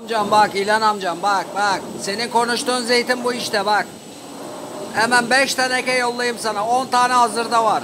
Amcam bak İlhan amcam bak bak. Senin konuştuğun zeytin bu işte bak. Hemen 5 teneke yollayayım sana. 10 tane hazırda var.